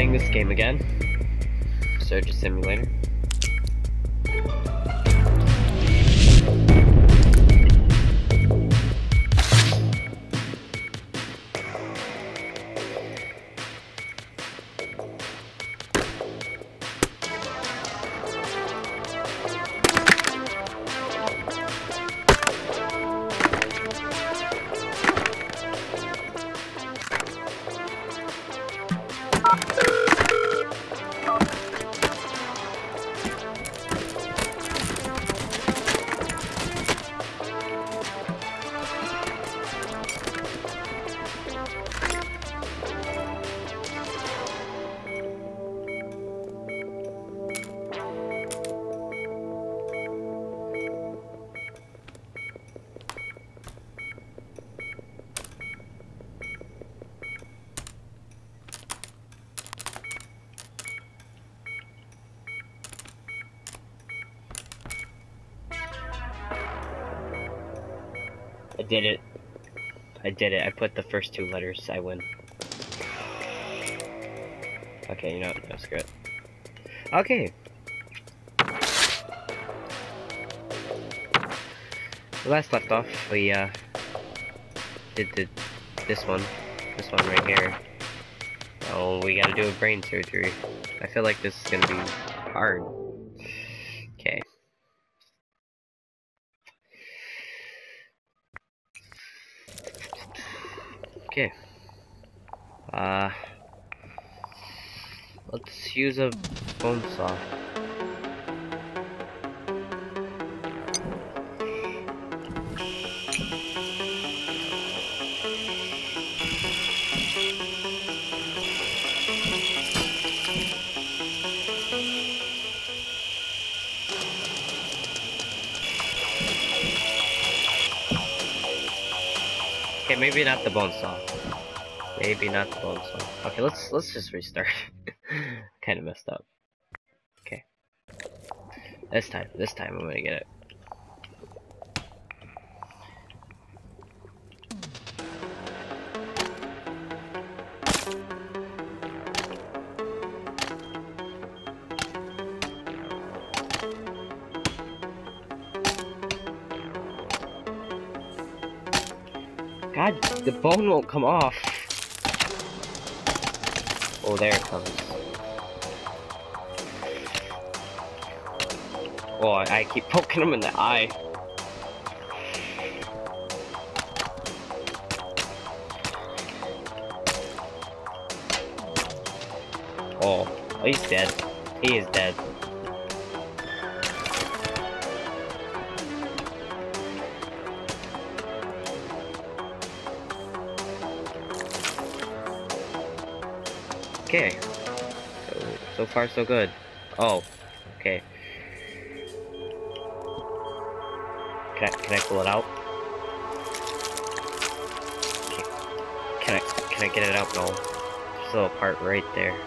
playing this game again. Surgeon Simulator. Did it. I did it. I put the first two letters. I win. Okay, you know what? No, screw it. Okay. Last left off, we uh did the this one, this one right here. Oh, we gotta do a brain surgery. I feel like this is gonna be hard. Okay. Uh, let's use a bone saw. Maybe not the bone saw. Maybe not the bone saw. Okay, let's let's just restart. kind of messed up. Okay. This time, this time I'm gonna get it. The bone won't come off. Oh, there it comes. Oh, I keep poking him in the eye. Oh, he's dead. He is dead. Okay. So, so far so good. Oh, okay. Can I, can I pull it out? Can I, can I get it out? No. There's a little part right there.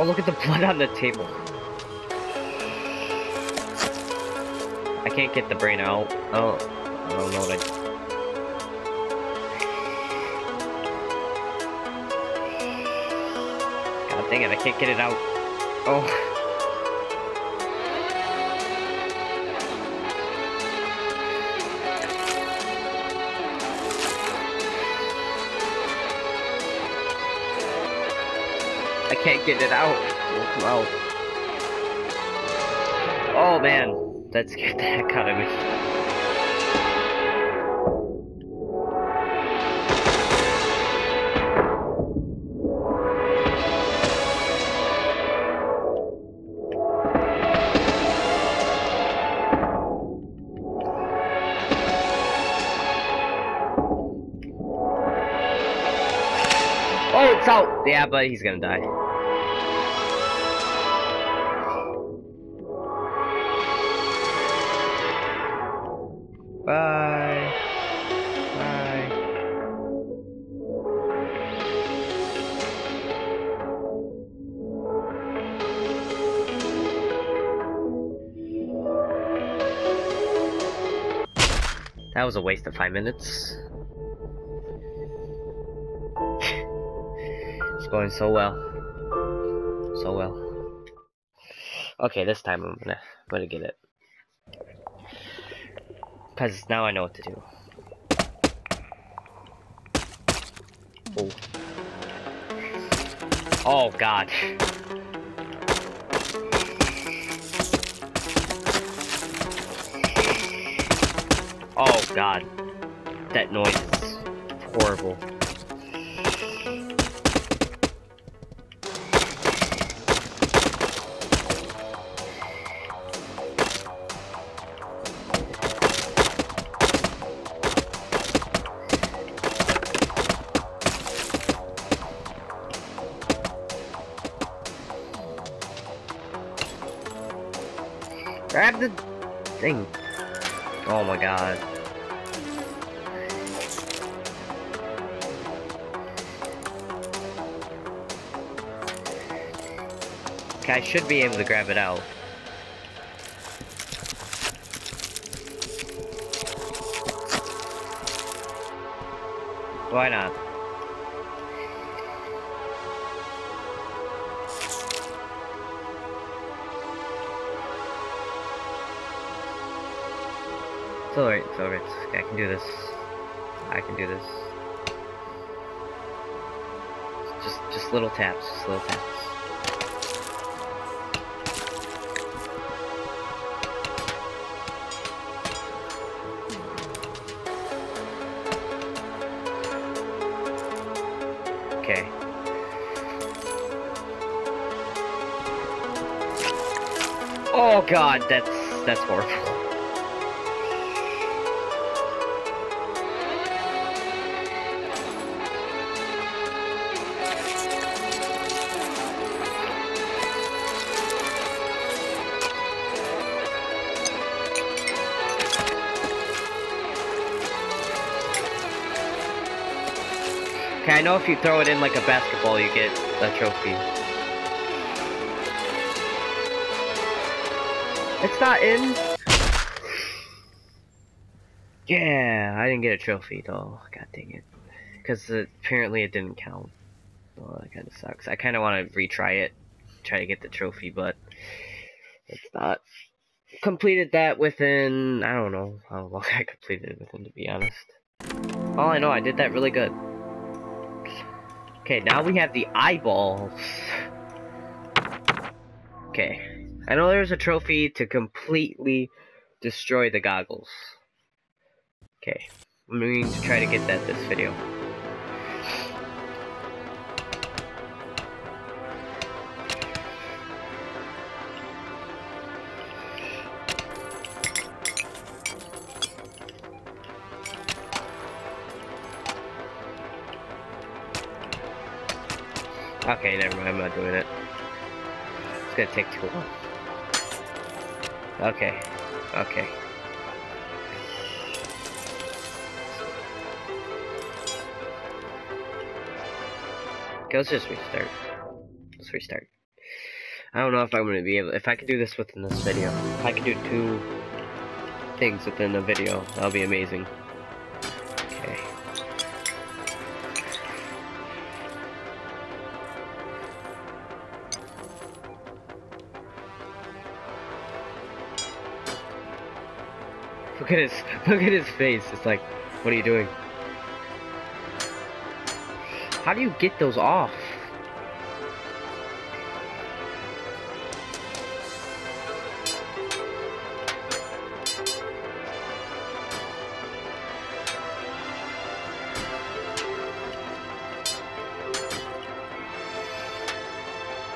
Oh, look at the blood on the table. I can't get the brain out. Oh, I don't know what I... God dang it, I can't get it out. Oh. I can't get it out. Out. Oh man, that scared the heck out of me. Yeah, but he's gonna die. Bye. Bye. That was a waste of five minutes. Going so well. So well. Okay, this time I'm gonna I'm gonna get it. Cause now I know what to do. Oh. Oh god. Oh god. That noise is horrible. Grab the thing. Oh my god. Okay, I should be able to grab it out. Why not? It's alright, it's alright. I can do this. I can do this. Just just little taps, just little taps. Okay. Oh god, that's that's horrible. Okay, I know if you throw it in like a basketball, you get a trophy. It's not in. Yeah, I didn't get a trophy though. God dang it. Because apparently it didn't count. Well, that kind of sucks. I kind of want to retry it, try to get the trophy, but it's not. Completed that within, I don't know how long I completed it within, to be honest. All I know, I did that really good. Okay, now we have the eyeballs. Okay. I know there's a trophy to completely destroy the goggles. Okay. I'm going to try to get that this video. Okay, never mind, I'm not doing it. It's gonna take too long. Okay, okay. Okay, let's just restart. Let's restart. I don't know if I'm gonna be able- if I could do this within this video. If I could do two things within a video, that'll be amazing. Look at his look at his face. It's like, what are you doing? How do you get those off?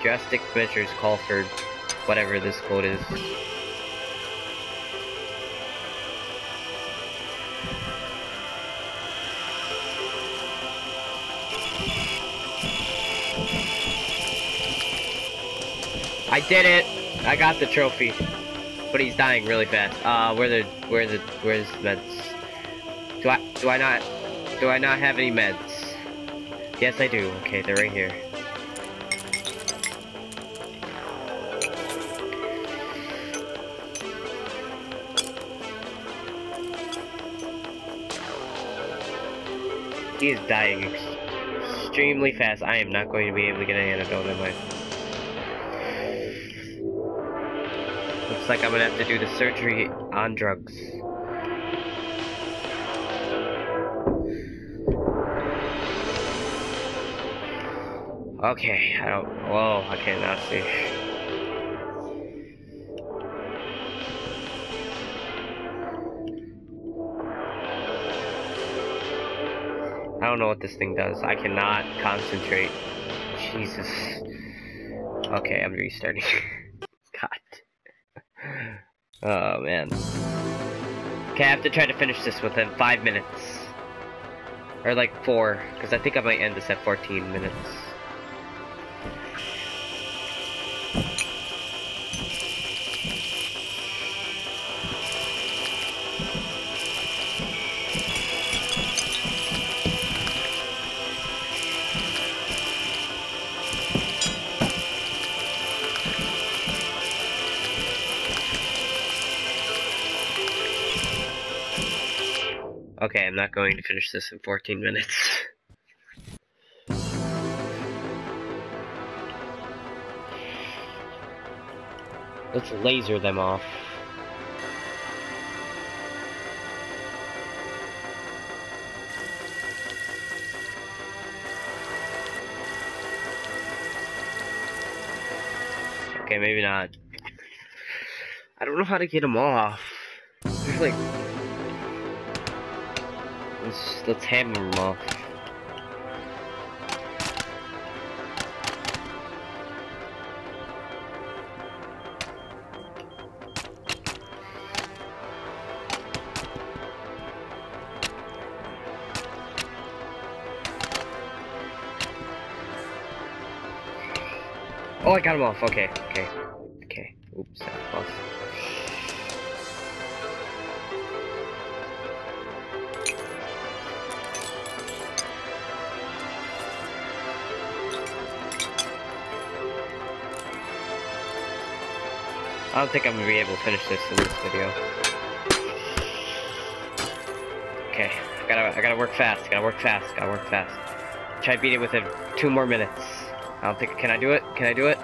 Drastic measures call for whatever this code is. I did it! I got the trophy. But he's dying really fast. Uh, where the, where the, where's meds? Do I, do I not, do I not have any meds? Yes, I do. Okay, they're right here. He is dying extremely fast. I am not going to be able to get an antidote, am I? Like I'm gonna have to do the surgery on drugs. Okay, I don't. Whoa, I cannot see. I don't know what this thing does. I cannot concentrate. Jesus. Okay, I'm restarting. Oh, man. Okay, I have to try to finish this within five minutes. Or like four, because I think I might end this at 14 minutes. Okay, I'm not going to finish this in 14 minutes. Let's laser them off. Okay, maybe not. I don't know how to get them off. There's like Let's let's hammer him off. Oh, I got him off. Okay, okay, okay. I don't think I'm gonna be able to finish this in this video. Okay, I gotta, I gotta work fast. Gotta work fast. Gotta work fast. Try to beat it within two more minutes. I don't think. Can I do it? Can I do it?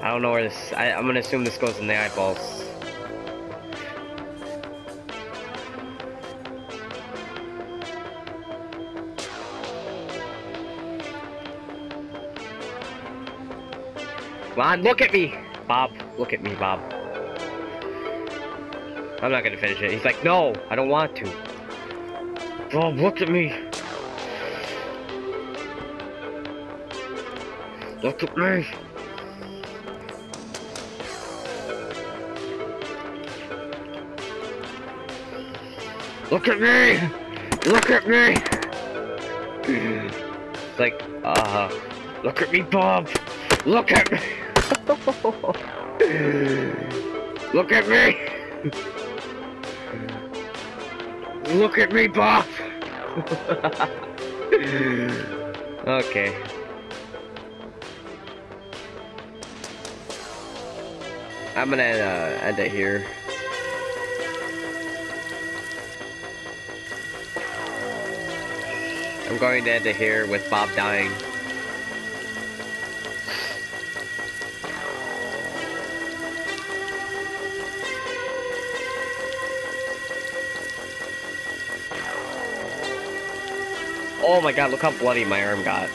I don't know where this. I, I'm gonna assume this goes in the eyeballs. Come on, look at me! Bob, look at me, Bob. I'm not gonna finish it. He's like, no, I don't want to. Bob, look at me. Look at me. Look at me! Look at me! It's like, uh, look at me, Bob! Look at me! Look at me! Look at me, Bob! okay. I'm gonna uh, end it here. I'm going to end it here with Bob dying. Oh my god, look how bloody my arm got.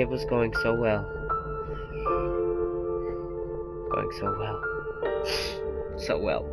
It was going so well. Going so well. So well.